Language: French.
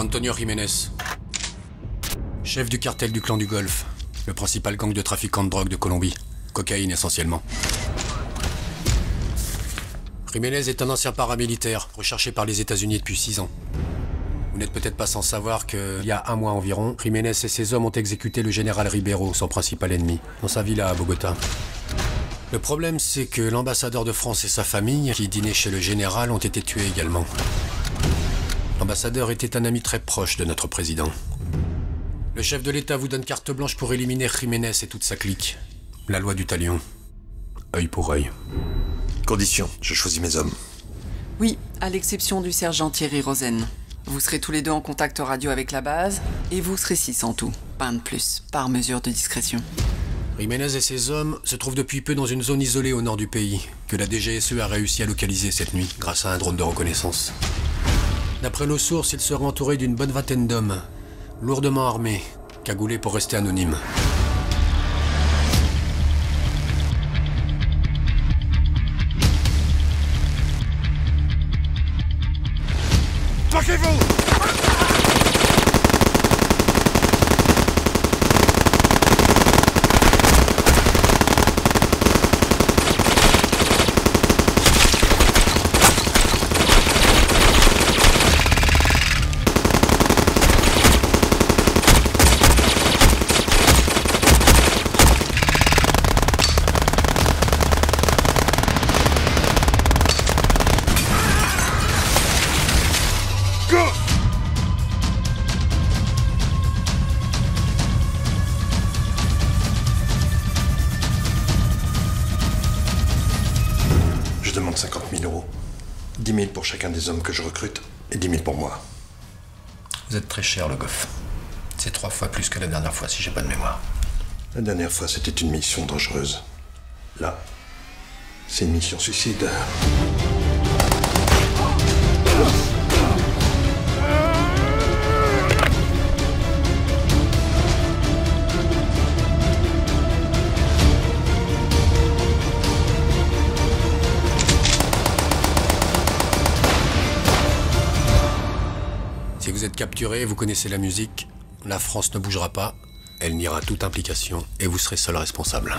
Antonio Jiménez. Chef du cartel du clan du Golfe. Le principal gang de trafiquants de drogue de Colombie. Cocaïne essentiellement. Jiménez est un ancien paramilitaire, recherché par les États-Unis depuis six ans. Vous n'êtes peut-être pas sans savoir qu'il y a un mois environ, Jiménez et ses hommes ont exécuté le général Ribeiro, son principal ennemi, dans sa villa à Bogota. Le problème, c'est que l'ambassadeur de France et sa famille, qui dînaient chez le général, ont été tués également. L'ambassadeur était un ami très proche de notre président. Le chef de l'État vous donne carte blanche pour éliminer Jiménez et toute sa clique. La loi du talion. Œil pour œil. Condition, je choisis mes hommes. Oui, à l'exception du sergent Thierry Rosen. Vous serez tous les deux en contact radio avec la base, et vous serez six en tout. Pas un de plus, par mesure de discrétion. Jiménez et ses hommes se trouvent depuis peu dans une zone isolée au nord du pays, que la DGSE a réussi à localiser cette nuit grâce à un drone de reconnaissance. D'après nos sources, il sera entouré d'une bonne vingtaine d'hommes, lourdement armés, cagoulés pour rester anonymes. Je demande 50 000 euros. 10 000 pour chacun des hommes que je recrute et 10 000 pour moi. Vous êtes très cher, le Goff. C'est trois fois plus que la dernière fois, si j'ai pas de mémoire. La dernière fois, c'était une mission dangereuse. Là, c'est une mission suicide. Vous êtes capturé, vous connaissez la musique, la France ne bougera pas, elle niera toute implication et vous serez seul responsable.